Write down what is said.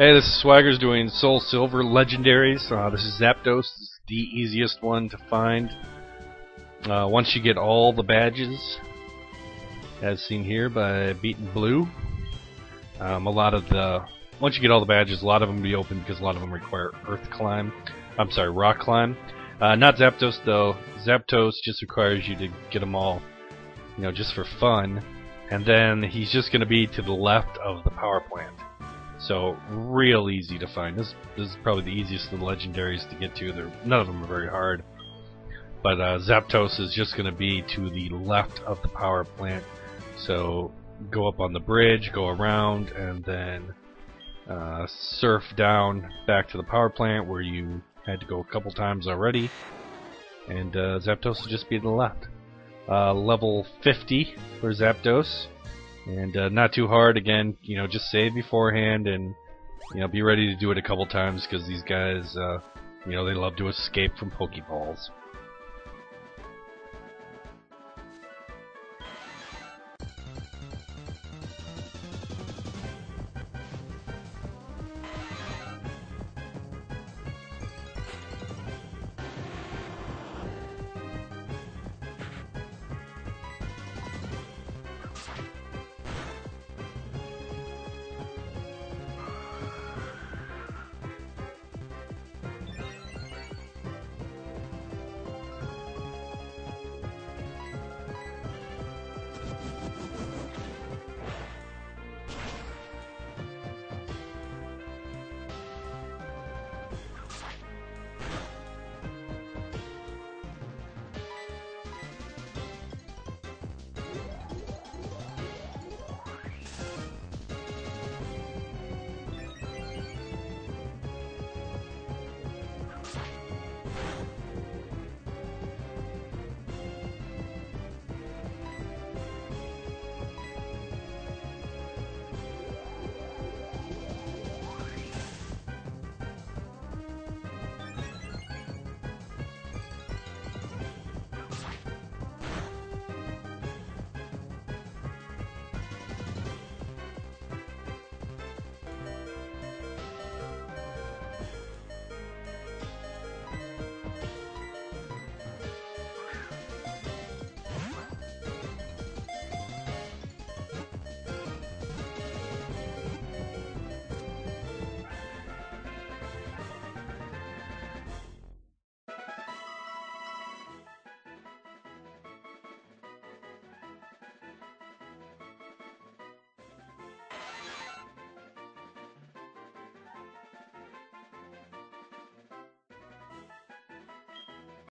Hey, this is Swaggers doing Soul Silver Legendaries. Uh, this is Zapdos, this is the easiest one to find. Uh, once you get all the badges, as seen here by Beaten Blue, um, a lot of the once you get all the badges, a lot of them will be open because a lot of them require Earth climb. I'm sorry, Rock climb. Uh, not Zapdos though. Zapdos just requires you to get them all, you know, just for fun. And then he's just going to be to the left of the power plant. So real easy to find. This, this is probably the easiest of the legendaries to get to. They're, none of them are very hard. But uh, Zapdos is just going to be to the left of the power plant. So go up on the bridge, go around, and then uh, surf down back to the power plant where you had to go a couple times already. And uh, Zapdos will just be to the left. Uh, level 50 for Zapdos. And uh, not too hard. Again, you know, just save beforehand and you know be ready to do it a couple times because these guys, uh, you know, they love to escape from Pokeballs.